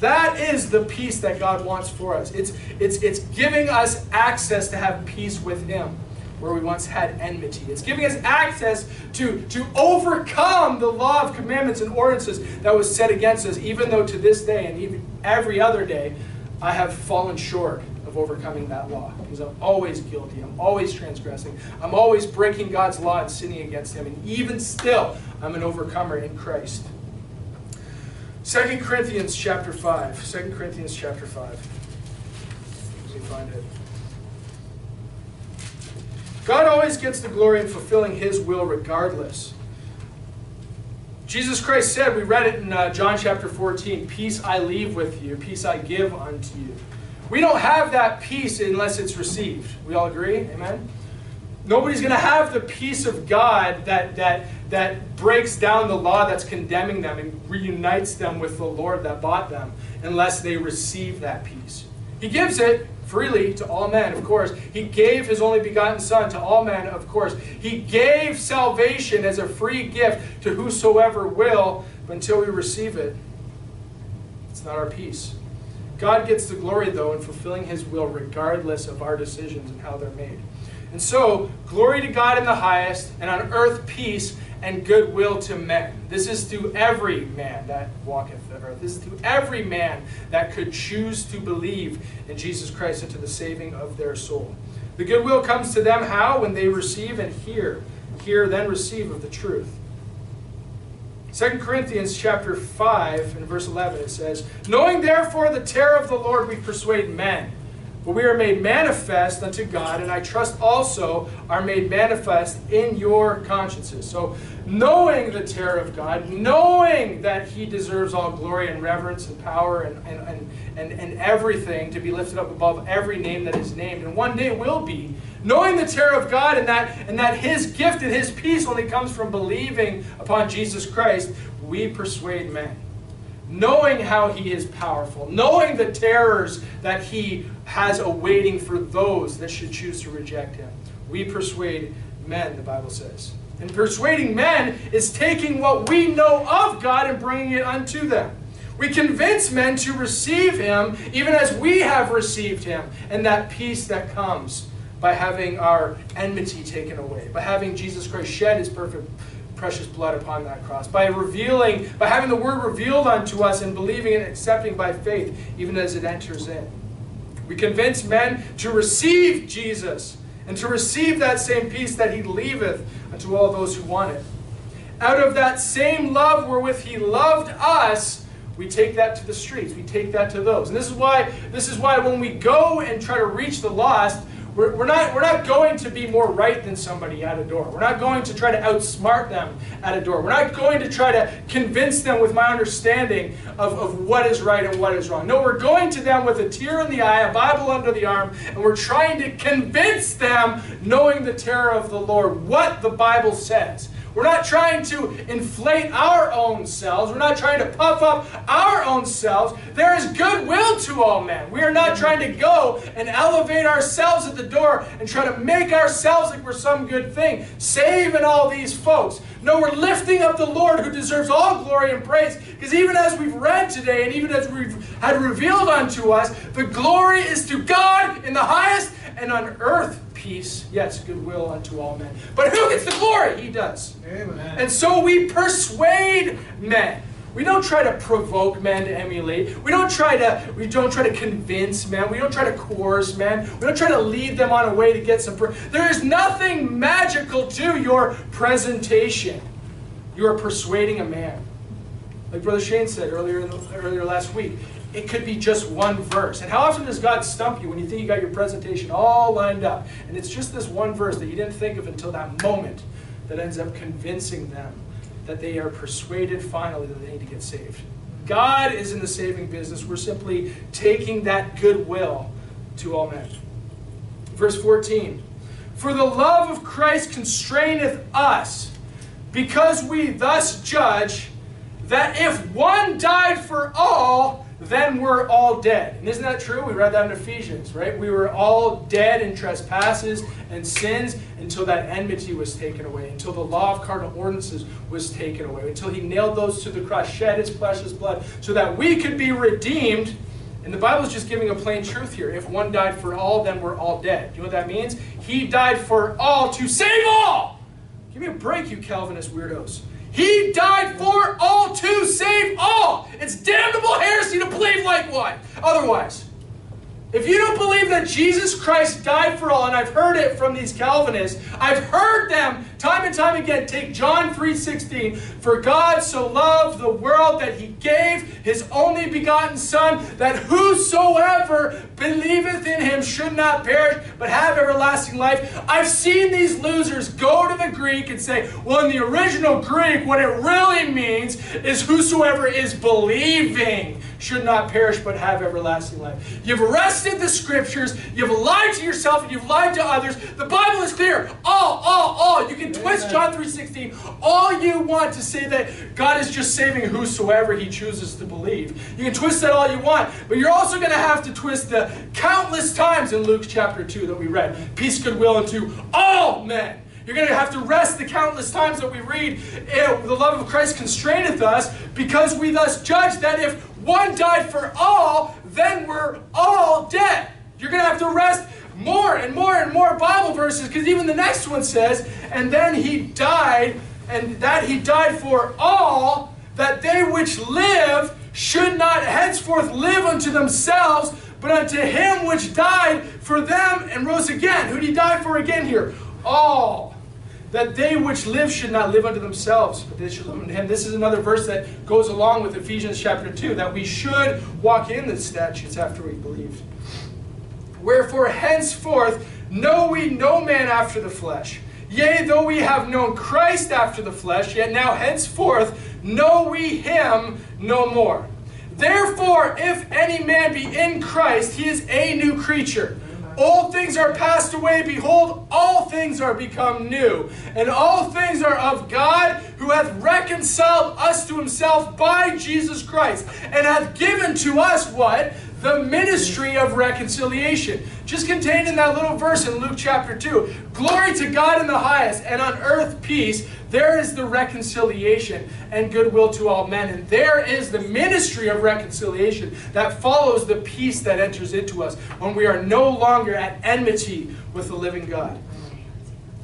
That is the peace that God wants for us. It's, it's, it's giving us access to have peace with Him where we once had enmity. It's giving us access to, to overcome the law of commandments and ordinances that was set against us, even though to this day and even every other day I have fallen short of overcoming that law because I'm always guilty. I'm always transgressing. I'm always breaking God's law and sinning against Him. And even still, I'm an overcomer in Christ. 2 Corinthians chapter 5. 2 Corinthians chapter 5. Let me find it. God always gets the glory in fulfilling His will regardless. Jesus Christ said, we read it in uh, John chapter 14, Peace I leave with you, peace I give unto you. We don't have that peace unless it's received. We all agree? Amen? Nobody's going to have the peace of God that, that, that breaks down the law that's condemning them and reunites them with the Lord that bought them unless they receive that peace. He gives it, freely to all men, of course. He gave his only begotten Son to all men, of course. He gave salvation as a free gift to whosoever will, but until we receive it, it's not our peace. God gets the glory, though, in fulfilling his will, regardless of our decisions and how they're made. And so, glory to God in the highest, and on earth peace and goodwill to men. This is to every man that walketh the earth. This is to every man that could choose to believe in Jesus Christ and to the saving of their soul. The goodwill comes to them how? When they receive and hear. Hear, then receive of the truth. 2 Corinthians chapter 5 and verse 11 it says, Knowing therefore the terror of the Lord we persuade men. But we are made manifest unto God, and I trust also are made manifest in your consciences. So, knowing the terror of God, knowing that He deserves all glory and reverence and power and, and, and, and, everything to be lifted up above every name that is named, and one day will be, knowing the terror of God and that, and that His gift and His peace only comes from believing upon Jesus Christ, we persuade men knowing how he is powerful, knowing the terrors that he has awaiting for those that should choose to reject him. We persuade men, the Bible says. And persuading men is taking what we know of God and bringing it unto them. We convince men to receive him even as we have received him, and that peace that comes by having our enmity taken away, by having Jesus Christ shed his perfect precious blood upon that cross. By revealing, by having the word revealed unto us and believing and accepting by faith, even as it enters in. We convince men to receive Jesus and to receive that same peace that he leaveth unto all those who want it. Out of that same love wherewith he loved us, we take that to the streets. We take that to those. And this is why this is why when we go and try to reach the lost, we're, we're, not, we're not going to be more right than somebody at a door. We're not going to try to outsmart them at a door. We're not going to try to convince them with my understanding of, of what is right and what is wrong. No, we're going to them with a tear in the eye, a Bible under the arm, and we're trying to convince them, knowing the terror of the Lord, what the Bible says. We're not trying to inflate our own selves. We're not trying to puff up our own selves. There is goodwill to all men. We are not trying to go and elevate ourselves at the door and try to make ourselves like we're some good thing, saving all these folks. No, we're lifting up the Lord who deserves all glory and praise. Because even as we've read today, and even as we've had revealed unto us, the glory is to God in the highest, and on earth peace, yes, goodwill unto all men. But who gets the glory? He does. Amen. And so we persuade men. We don't try to provoke men to emulate. We don't try to we don't try to convince men. We don't try to coerce men. We don't try to lead them on a way to get some. there is nothing magical to your presentation. You are persuading a man. Like Brother Shane said earlier earlier last week, it could be just one verse. And how often does God stump you when you think you got your presentation all lined up? And it's just this one verse that you didn't think of until that moment that ends up convincing them that they are persuaded finally that they need to get saved. God is in the saving business. We're simply taking that goodwill to all men. Verse 14 For the love of Christ constraineth us, because we thus judge that if one died for all, then we're all dead. And isn't that true? We read that in Ephesians, right? We were all dead in trespasses and sins until that enmity was taken away, until the law of carnal ordinances was taken away, until he nailed those to the cross, shed his precious blood, so that we could be redeemed. And the Bible is just giving a plain truth here. If one died for all, then we're all dead. Do you know what that means? He died for all to save all. Give me a break, you Calvinist weirdos. He died for all to save all. It's damnable heresy to believe like what? Otherwise, If you don't believe that Jesus Christ died for all, and I've heard it from these Calvinists, I've heard them time and time again take John 3:16, for God so loved the world that he gave his only begotten son that whosoever believeth in him should not perish but have everlasting life. I've seen these losers go to the Greek and say, well in the original Greek what it really means is whosoever is believing should not perish but have everlasting life. You've wrested the scriptures, you've lied to yourself, and you've lied to others. The Bible is clear. All, all, all. You can twist John 3.16 all you want to say that God is just saving whosoever he chooses to believe. You can twist that all you want, but you're also going to have to twist the countless times in Luke chapter 2 that we read. Peace, goodwill unto all men. You're going to have to wrest the countless times that we read, eh, the love of Christ constraineth us, because we thus judge that if one died for all, then we're all dead. You're going to have to wrest more and more and more Bible verses, because even the next one says, and then he died, and that he died for all, that they which live should not henceforth live unto themselves, but unto him which died for them and rose again. Who did he die for again here? All that they which live should not live unto themselves, but they should live unto him. This is another verse that goes along with Ephesians chapter 2, that we should walk in the statutes after we believe. Wherefore henceforth know we no man after the flesh. Yea, though we have known Christ after the flesh, yet now henceforth know we him no more. Therefore, if any man be in Christ, he is a new creature. Old things are passed away. Behold, all things are become new. And all things are of God, who hath reconciled us to himself by Jesus Christ, and hath given to us what? The ministry of reconciliation. Just contained in that little verse in Luke chapter 2. Glory to God in the highest, and on earth peace there is the reconciliation and goodwill to all men. And there is the ministry of reconciliation that follows the peace that enters into us when we are no longer at enmity with the living God.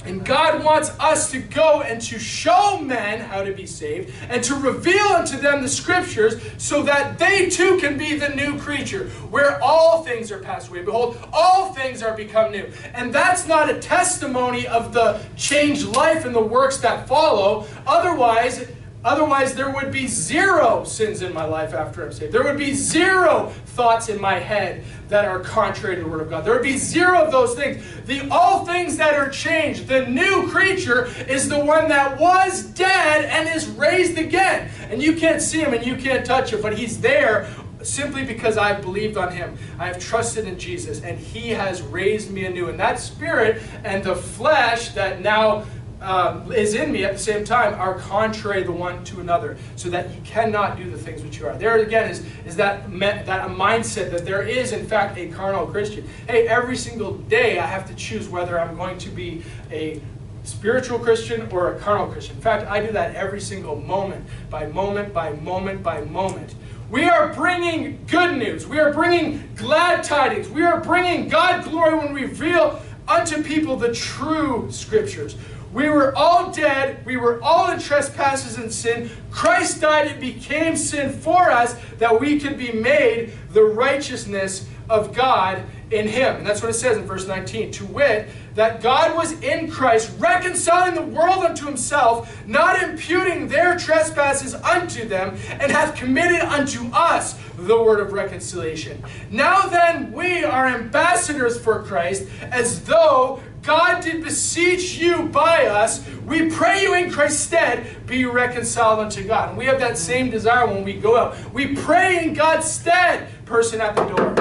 And God wants us to go and to show men how to be saved and to reveal unto them the scriptures so that they too can be the new creature where all things are passed away. Behold, all things are become new. And that's not a testimony of the changed life and the works that follow. Otherwise, Otherwise, there would be zero sins in my life after I'm saved. There would be zero thoughts in my head that are contrary to the Word of God. There would be zero of those things. The all things that are changed, the new creature is the one that was dead and is raised again. And you can't see him and you can't touch him, but he's there simply because I've believed on him. I have trusted in Jesus, and he has raised me anew. And that spirit and the flesh that now um, is in me at the same time are contrary the one to another, so that you cannot do the things which you are. There again is, is that, that a mindset that there is, in fact, a carnal Christian. Hey, every single day I have to choose whether I'm going to be a spiritual Christian or a carnal Christian. In fact, I do that every single moment, by moment, by moment, by moment. We are bringing good news. We are bringing glad tidings. We are bringing God glory when we reveal unto people the true scriptures. We were all dead. We were all in trespasses and sin. Christ died and became sin for us that we could be made the righteousness of God in him. And that's what it says in verse 19. To wit, that God was in Christ, reconciling the world unto himself, not imputing their trespasses unto them, and hath committed unto us the word of reconciliation. Now then, we are ambassadors for Christ, as though God did beseech you by us. We pray you in Christ's stead, be reconciled unto God. And we have that same desire when we go out. We pray in God's stead, person at the door.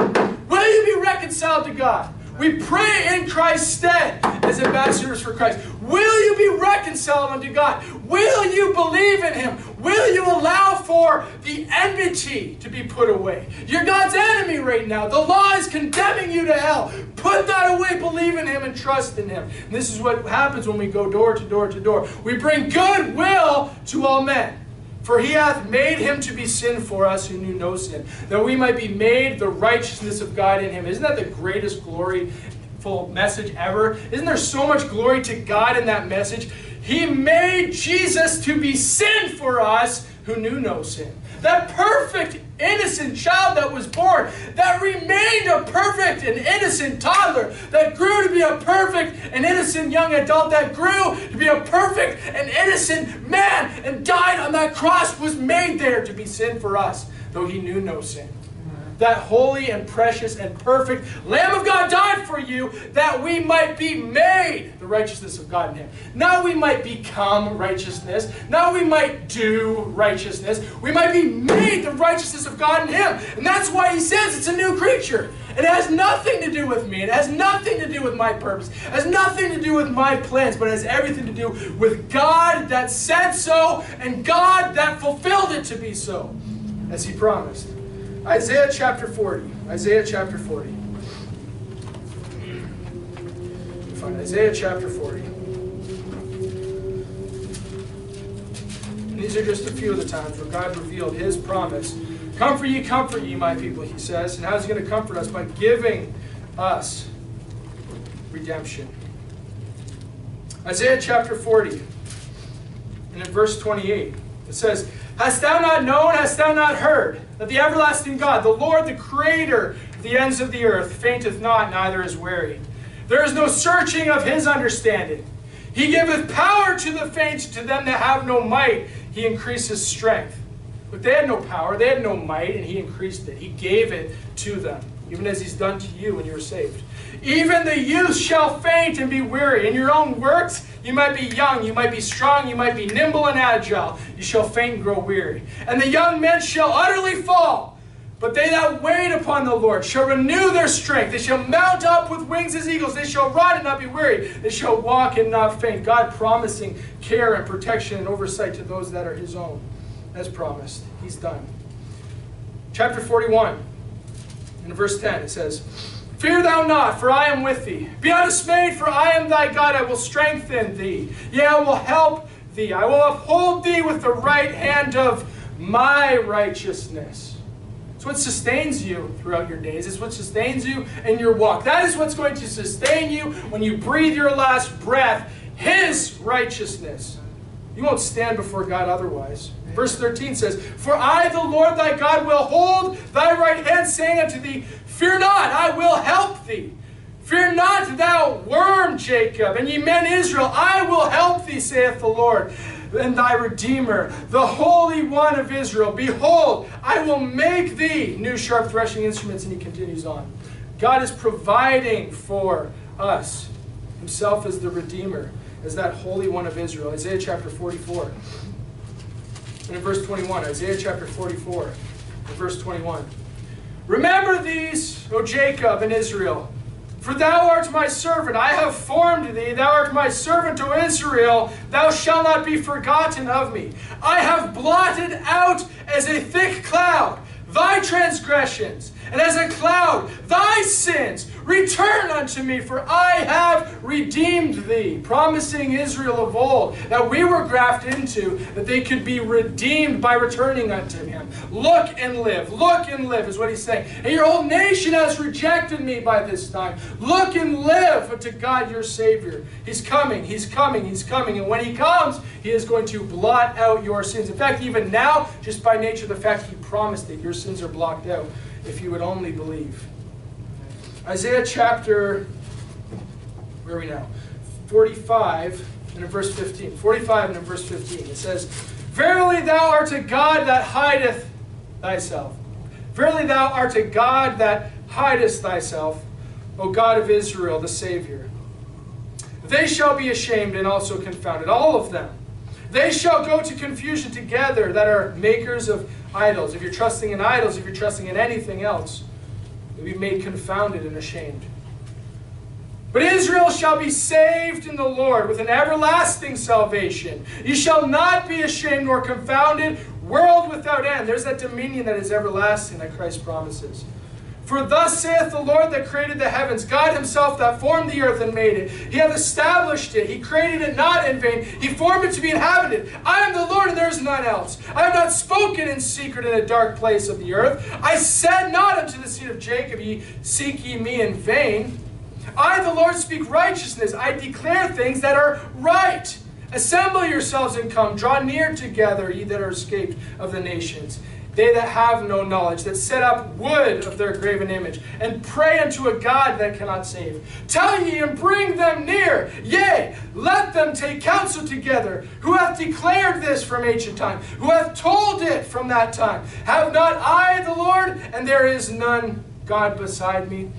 Will you be reconciled to God? We pray in Christ's stead as ambassadors for Christ. Will you be reconciled unto God? Will you believe in Him? Will you allow for the enmity to be put away? You're God's enemy right now. The law is condemning you to hell. Put that away. Believe in Him and trust in Him. And this is what happens when we go door to door to door. We bring goodwill to all men. For he hath made him to be sin for us who knew no sin, that we might be made the righteousness of God in him. Isn't that the greatest gloryful message ever? Isn't there so much glory to God in that message? He made Jesus to be sin for us who knew no sin. That perfect innocent child that was born, that remained a perfect and innocent toddler, that grew to be a perfect and innocent young adult, that grew to be a perfect and innocent man, and died on that cross, was made there to be sin for us, though he knew no sin that holy and precious and perfect Lamb of God died for you that we might be made the righteousness of God in Him. Now we might become righteousness. Now we might do righteousness. We might be made the righteousness of God in Him. And that's why He says it's a new creature. It has nothing to do with me. It has nothing to do with my purpose. It has nothing to do with my plans, but it has everything to do with God that said so and God that fulfilled it to be so, as He promised. Isaiah chapter 40. Isaiah chapter 40. Find Isaiah chapter 40. And these are just a few of the times where God revealed his promise. Comfort ye, comfort ye, my people, he says. And how is he going to comfort us? By giving us redemption. Isaiah chapter 40. And in verse 28, it says, Hast thou not known, hast thou not heard, that the everlasting God, the Lord, the Creator of the ends of the earth, fainteth not, neither is weary? There is no searching of his understanding. He giveth power to the faint, to them that have no might, he increases strength. But they had no power, they had no might, and he increased it. He gave it to them, even as he's done to you when you were saved. Even the youth shall faint and be weary. In your own works, you might be young, you might be strong, you might be nimble and agile. You shall faint and grow weary. And the young men shall utterly fall. But they that wait upon the Lord shall renew their strength. They shall mount up with wings as eagles. They shall run and not be weary. They shall walk and not faint. God promising care and protection and oversight to those that are His own, as promised. He's done. Chapter 41, in verse 10, it says, Fear thou not, for I am with thee. Be not dismayed, for I am thy God. I will strengthen thee. Yea, I will help thee. I will uphold thee with the right hand of my righteousness. It's what sustains you throughout your days. It's what sustains you in your walk. That is what's going to sustain you when you breathe your last breath. His righteousness. You won't stand before God otherwise. Verse 13 says, For I, the Lord thy God, will hold thy right hand, saying unto thee, Fear not, I will help thee. Fear not, thou worm Jacob, and ye men Israel, I will help thee, saith the Lord, and thy Redeemer, the Holy One of Israel. Behold, I will make thee new sharp threshing instruments. And he continues on. God is providing for us. Himself as the Redeemer, as that Holy One of Israel. Isaiah chapter 44. And in verse 21, Isaiah chapter 44, and verse 21. Remember these, O Jacob and Israel, for thou art my servant. I have formed thee. Thou art my servant, O Israel. Thou shalt not be forgotten of me. I have blotted out as a thick cloud thy transgressions, and as a cloud thy sins. Return unto me, for I have redeemed thee. Promising Israel of old that we were grafted into, that they could be redeemed by returning unto him. Look and live. Look and live is what he's saying. And your whole nation has rejected me by this time. Look and live unto God your Savior. He's coming. He's coming. He's coming. And when he comes, he is going to blot out your sins. In fact, even now, just by nature the fact he promised it, your sins are blocked out if you would only believe. Isaiah chapter, where are we now? 45 and in verse 15. 45 and in verse 15. It says, Verily thou art a God that hideth thyself. Verily thou art a God that hidest thyself, O God of Israel, the Savior. They shall be ashamed and also confounded, all of them. They shall go to confusion together that are makers of idols. If you're trusting in idols, if you're trusting in anything else, be made confounded and ashamed. But Israel shall be saved in the Lord with an everlasting salvation. You shall not be ashamed nor confounded, world without end. There's that dominion that is everlasting that Christ promises. For thus saith the Lord that created the heavens, God himself that formed the earth and made it. He hath established it. He created it not in vain. He formed it to be inhabited. I am the Lord and there is none else. I have not spoken in secret in a dark place of the earth. I said not unto the seed of Jacob, Ye seek ye me in vain. I, the Lord, speak righteousness. I declare things that are right. Assemble yourselves and come. Draw near together, ye that are escaped of the nations. They that have no knowledge, that set up wood of their graven image, and pray unto a God that cannot save. Tell ye and bring them near, yea, let them take counsel together. Who hath declared this from ancient time? Who hath told it from that time? Have not I the Lord, and there is none God beside me?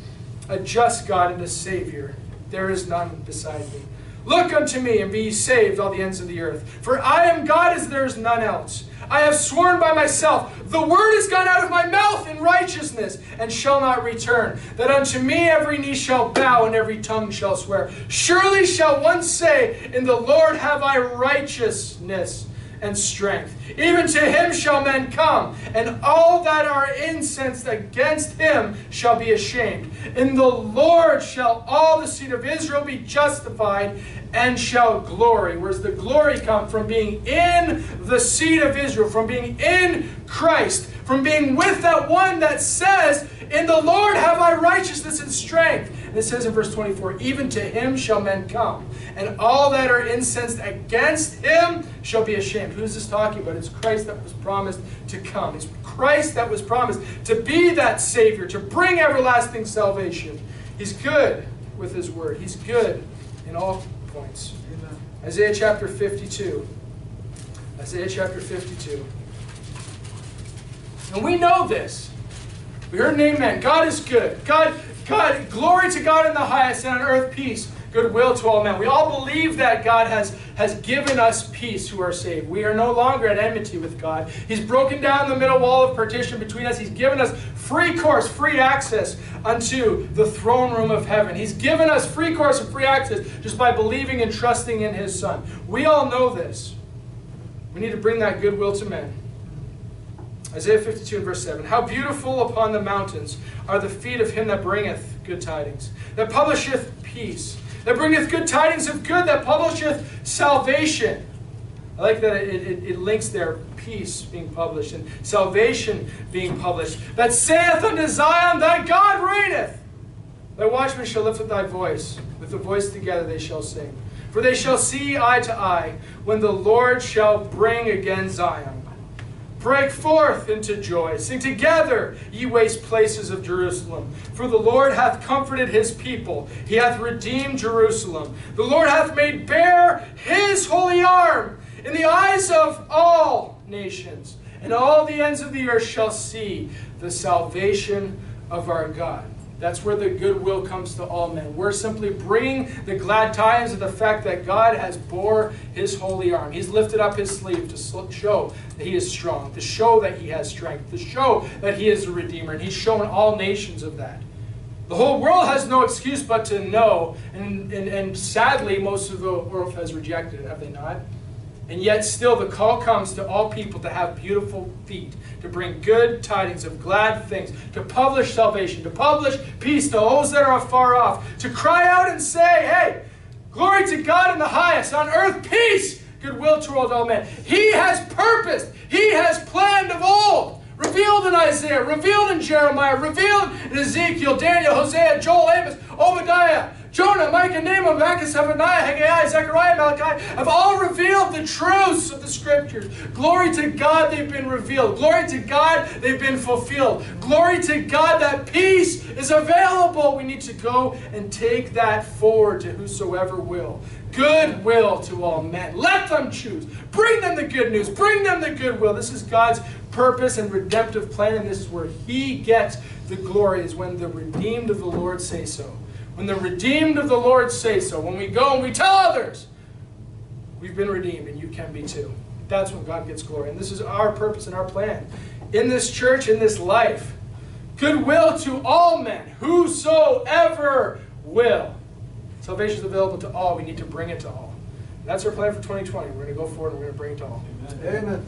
A just God and a Savior, there is none beside me. Look unto me, and be saved, all the ends of the earth. For I am God as there is none else. I have sworn by myself, the word is gone out of my mouth in righteousness, and shall not return, that unto me every knee shall bow, and every tongue shall swear. Surely shall one say, In the Lord have I righteousness and strength. Even to him shall men come, and all that are incensed against him shall be ashamed. In the Lord shall all the seed of Israel be justified, and shall glory. Where's the glory come? From being in the seed of Israel, from being in Christ, from being with that one that says, In the Lord have I righteousness and strength. And it says in verse 24, Even to him shall men come, and all that are incensed against him shall be ashamed. Who's this talking about? It's Christ that was promised to come. It's Christ that was promised to be that Savior, to bring everlasting salvation. He's good with his word. He's good in all points. Amen. Isaiah chapter 52. Isaiah chapter 52. And we know this. We heard an amen. God is good. God God, glory to God in the highest, and on earth peace, goodwill to all men. We all believe that God has, has given us peace who are saved. We are no longer at enmity with God. He's broken down the middle wall of partition between us. He's given us free course, free access unto the throne room of heaven. He's given us free course and free access just by believing and trusting in His Son. We all know this. We need to bring that goodwill to men. Isaiah 52 and verse 7. How beautiful upon the mountains are the feet of him that bringeth good tidings, that publisheth peace, that bringeth good tidings of good, that publisheth salvation. I like that it, it, it, links there peace being published and salvation being published. That saith unto Zion, Thy God reigneth. Thy watchmen shall lift up thy voice. With the voice together they shall sing. For they shall see eye to eye when the Lord shall bring again Zion. Break forth into joy. Sing together, ye waste places of Jerusalem. For the Lord hath comforted his people. He hath redeemed Jerusalem. The Lord hath made bare his holy arm in the eyes of all nations. And all the ends of the earth shall see the salvation of our God. That's where the goodwill comes to all men. We're simply bringing the glad tidings of the fact that God has bore his holy arm. He's lifted up his sleeve to show that he is strong, to show that he has strength, to show that he is a redeemer. And he's shown all nations of that. The whole world has no excuse but to know. And, and, and sadly, most of the world has rejected it, have they not? And yet, still, the call comes to all people to have beautiful feet, to bring good tidings of glad things, to publish salvation, to publish peace to those that are afar off, to cry out and say, Hey, glory to God in the highest, on earth peace, goodwill toward all men. He has purposed, He has planned of old. Revealed in Isaiah, revealed in Jeremiah, revealed in Ezekiel, Daniel, Hosea, Joel, Amos, Obadiah, Jonah, Micah, Nahum, Habakkuk, Zephaniah, Haggai, Zechariah, Malachi have all revealed the truths of the Scriptures. Glory to God, they've been revealed. Glory to God, they've been fulfilled. Glory to God, that peace is available. We need to go and take that forward to whosoever will. Goodwill to all men. Let them choose. Bring them the good news. Bring them the goodwill. This is God's purpose and redemptive plan, and this is where He gets the glory, is when the redeemed of the Lord say so. When the redeemed of the Lord say so, when we go and we tell others, we've been redeemed and you can be too. That's when God gets glory. And this is our purpose and our plan. In this church, in this life, goodwill to all men, whosoever will. Salvation is available to all. We need to bring it to all. That's our plan for 2020. We're going to go forward and we're going to bring it to all. Amen. Amen.